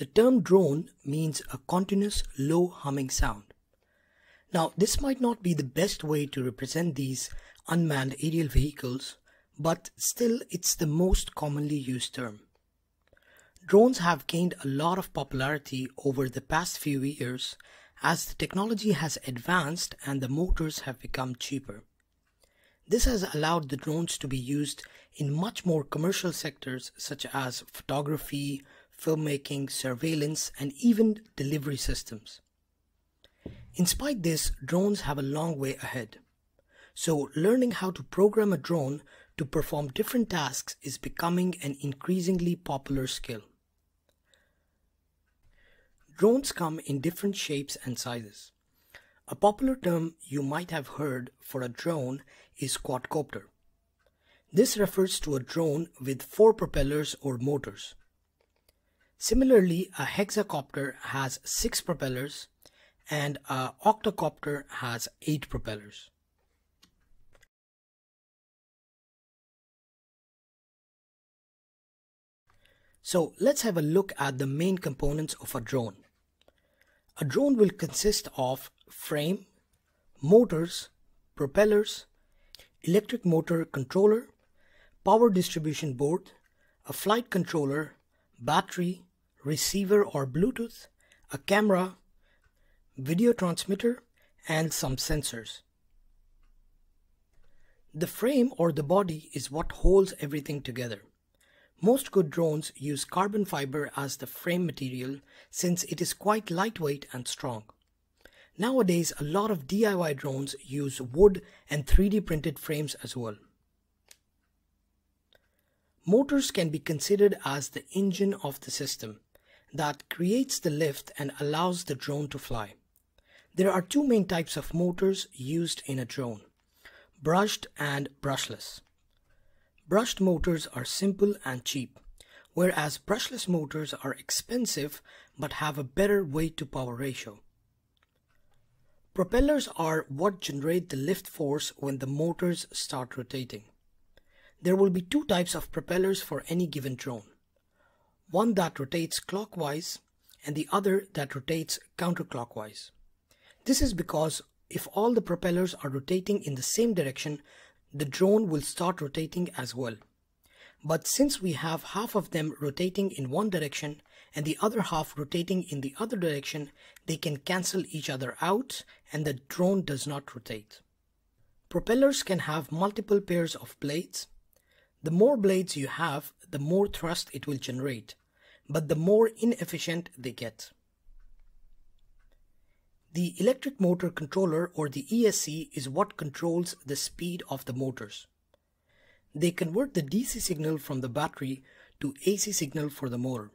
The term drone means a continuous low humming sound. Now, this might not be the best way to represent these unmanned aerial vehicles, but still it's the most commonly used term. Drones have gained a lot of popularity over the past few years as the technology has advanced and the motors have become cheaper. This has allowed the drones to be used in much more commercial sectors such as photography, filmmaking, surveillance, and even delivery systems. In spite this, drones have a long way ahead. So learning how to program a drone to perform different tasks is becoming an increasingly popular skill. Drones come in different shapes and sizes. A popular term you might have heard for a drone is quadcopter. This refers to a drone with four propellers or motors. Similarly, a hexacopter has six propellers and a octocopter has eight propellers. So let's have a look at the main components of a drone. A drone will consist of frame, motors, propellers, electric motor controller, power distribution board, a flight controller, battery, receiver or Bluetooth, a camera, video transmitter, and some sensors. The frame or the body is what holds everything together. Most good drones use carbon fiber as the frame material since it is quite lightweight and strong. Nowadays, a lot of DIY drones use wood and 3D printed frames as well. Motors can be considered as the engine of the system that creates the lift and allows the drone to fly. There are two main types of motors used in a drone, brushed and brushless. Brushed motors are simple and cheap, whereas brushless motors are expensive but have a better weight to power ratio. Propellers are what generate the lift force when the motors start rotating. There will be two types of propellers for any given drone. One that rotates clockwise and the other that rotates counterclockwise. This is because if all the propellers are rotating in the same direction, the drone will start rotating as well. But since we have half of them rotating in one direction and the other half rotating in the other direction, they can cancel each other out and the drone does not rotate. Propellers can have multiple pairs of blades. The more blades you have, the more thrust it will generate, but the more inefficient they get. The electric motor controller or the ESC is what controls the speed of the motors. They convert the DC signal from the battery to AC signal for the motor.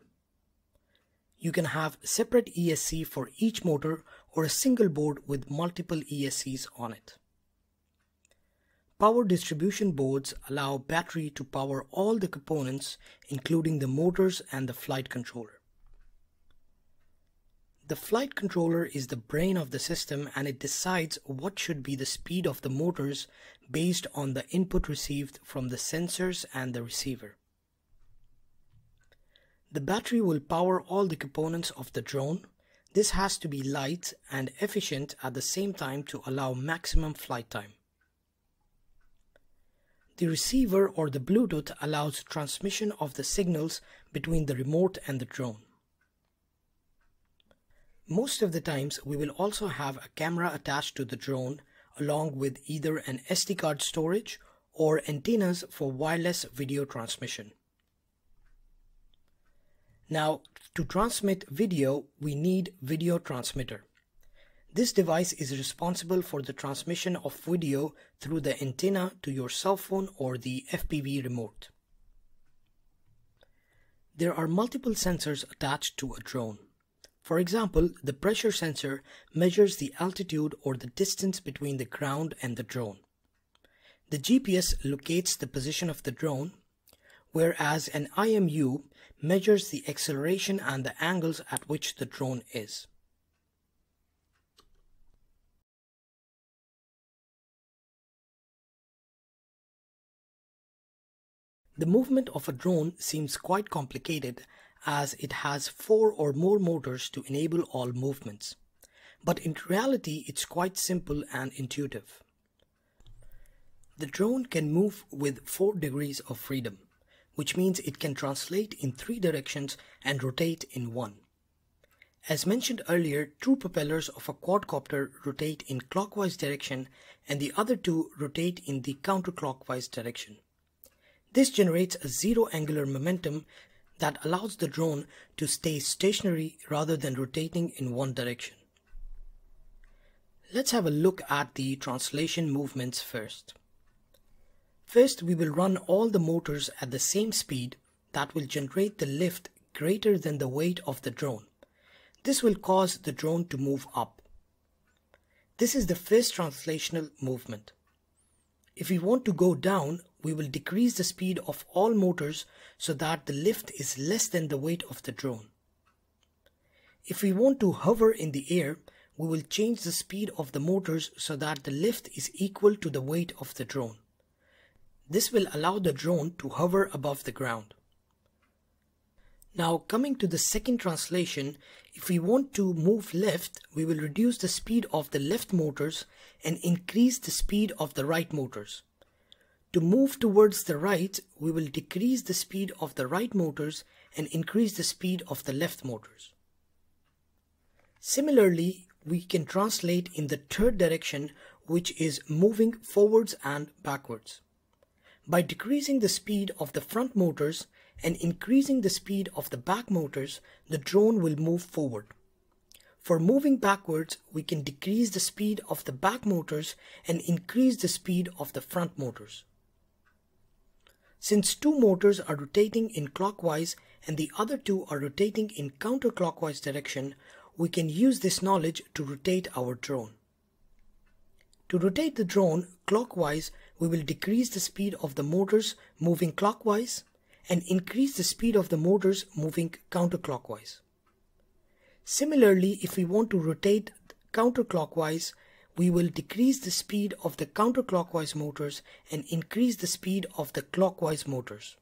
You can have separate ESC for each motor or a single board with multiple ESCs on it. Power distribution boards allow battery to power all the components including the motors and the flight controller. The flight controller is the brain of the system and it decides what should be the speed of the motors based on the input received from the sensors and the receiver. The battery will power all the components of the drone. This has to be light and efficient at the same time to allow maximum flight time. The receiver or the Bluetooth allows transmission of the signals between the remote and the drone. Most of the times we will also have a camera attached to the drone along with either an SD card storage or antennas for wireless video transmission. Now to transmit video we need video transmitter. This device is responsible for the transmission of video through the antenna to your cell phone or the FPV remote. There are multiple sensors attached to a drone. For example, the pressure sensor measures the altitude or the distance between the ground and the drone. The GPS locates the position of the drone, whereas an IMU measures the acceleration and the angles at which the drone is. The movement of a drone seems quite complicated as it has four or more motors to enable all movements. But in reality, it's quite simple and intuitive. The drone can move with 4 degrees of freedom, which means it can translate in 3 directions and rotate in 1. As mentioned earlier, two propellers of a quadcopter rotate in clockwise direction and the other two rotate in the counterclockwise direction. This generates a zero angular momentum that allows the drone to stay stationary rather than rotating in one direction. Let's have a look at the translation movements first. First, we will run all the motors at the same speed that will generate the lift greater than the weight of the drone. This will cause the drone to move up. This is the first translational movement. If we want to go down, we will decrease the speed of all motors so that the lift is less than the weight of the drone. If we want to hover in the air, we will change the speed of the motors so that the lift is equal to the weight of the drone. This will allow the drone to hover above the ground. Now coming to the second translation, if we want to move left, we will reduce the speed of the left motors and increase the speed of the right motors. To move towards the right, we will decrease the speed of the right motors and increase the speed of the left motors. Similarly, we can translate in the third direction which is moving forwards and backwards. By decreasing the speed of the front motors, and increasing the speed of the back motors, the drone will move forward. For moving backwards, we can decrease the speed of the back motors and increase the speed of the front motors. Since two motors are rotating in clockwise and the other two are rotating in counterclockwise direction, we can use this knowledge to rotate our drone. To rotate the drone clockwise, we will decrease the speed of the motors moving clockwise and increase the speed of the motors moving counterclockwise. Similarly, if we want to rotate counterclockwise, we will decrease the speed of the counterclockwise motors and increase the speed of the clockwise motors.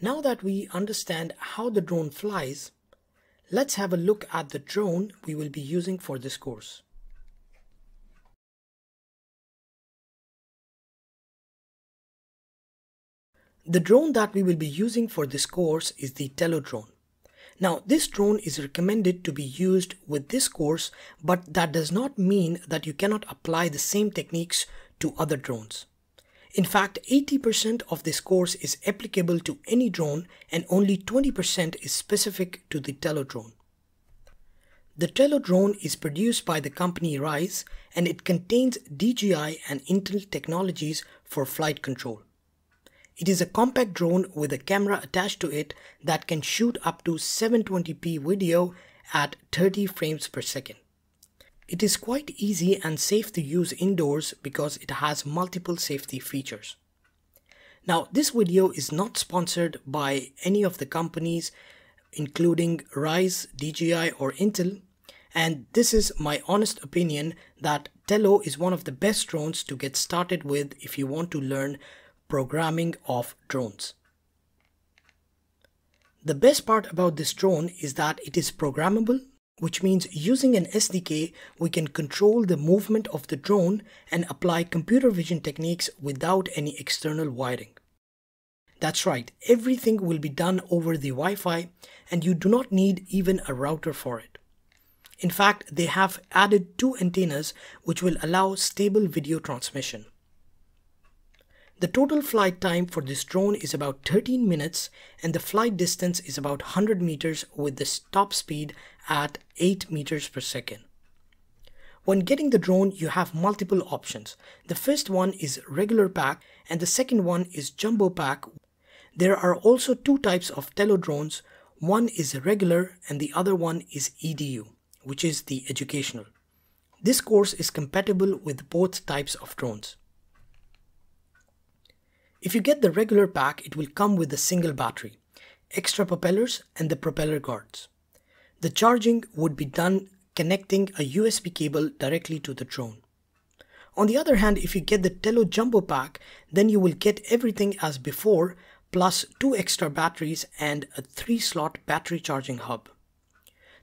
Now that we understand how the drone flies, let's have a look at the drone we will be using for this course. The drone that we will be using for this course is the Tello drone. Now this drone is recommended to be used with this course but that does not mean that you cannot apply the same techniques to other drones. In fact 80% of this course is applicable to any drone and only 20% is specific to the Tello drone. The Tello drone is produced by the company Ryze and it contains DJI and Intel technologies for flight control. It is a compact drone with a camera attached to it that can shoot up to 720p video at 30 frames per second. It is quite easy and safe to use indoors because it has multiple safety features. Now this video is not sponsored by any of the companies including Ryze, DJI or Intel and this is my honest opinion that Tello is one of the best drones to get started with if you want to learn programming of drones. The best part about this drone is that it is programmable, which means using an SDK, we can control the movement of the drone and apply computer vision techniques without any external wiring. That's right, everything will be done over the Wi-Fi and you do not need even a router for it. In fact, they have added two antennas which will allow stable video transmission. The total flight time for this drone is about 13 minutes and the flight distance is about 100 meters with the top speed at 8 meters per second. When getting the drone, you have multiple options. The first one is regular pack and the second one is jumbo pack. There are also two types of Tello drones. One is regular and the other one is EDU, which is the educational. This course is compatible with both types of drones. If you get the regular pack, it will come with a single battery, extra propellers and the propeller guards. The charging would be done connecting a USB cable directly to the drone. On the other hand, if you get the Tello Jumbo Pack, then you will get everything as before, plus two extra batteries and a three slot battery charging hub.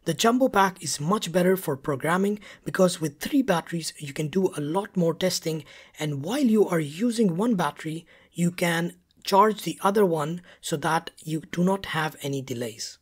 The Jumbo Pack is much better for programming because with three batteries you can do a lot more testing and while you are using one battery, you can charge the other one so that you do not have any delays.